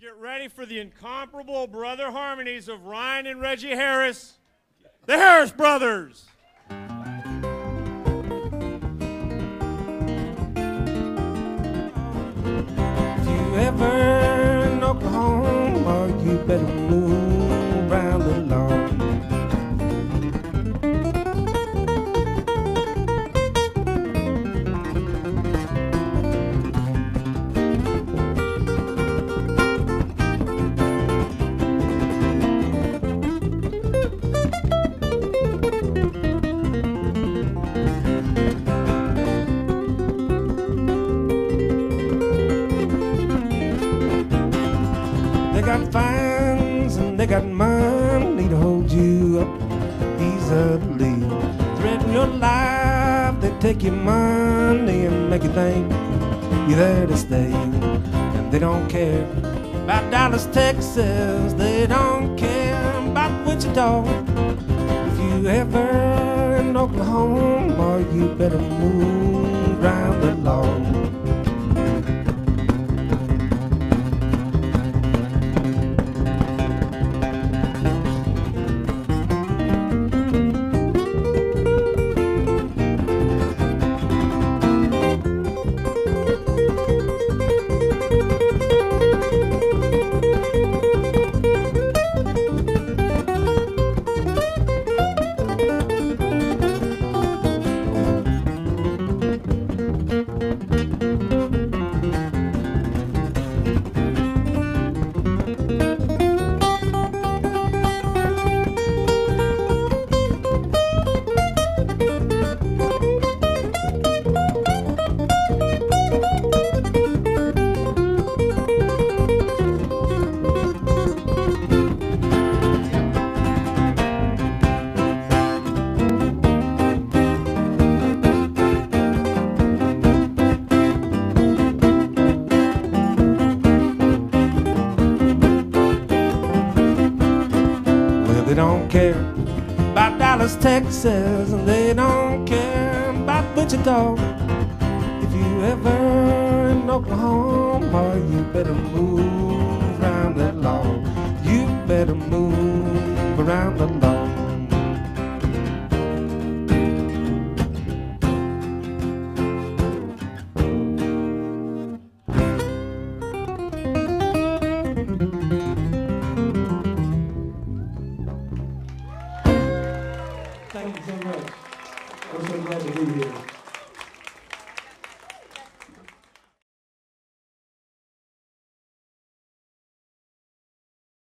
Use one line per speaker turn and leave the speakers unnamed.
Get ready for the incomparable brother harmonies of Ryan and Reggie Harris, the Harris Brothers. If
you ever Oklahoma, you better move They got fines and they got money to hold you up easily. Threaten your life, they take your money and make you think you're there to stay. And they don't care about Dallas, Texas, they don't care about Wichita. If you ever in Oklahoma, you better move round the lawn. They don't care about Dallas, Texas, and they don't care about Wichita. If you ever in Oklahoma, you better move around that law. You better move around the law. Thank you so much. I'm so glad to be here.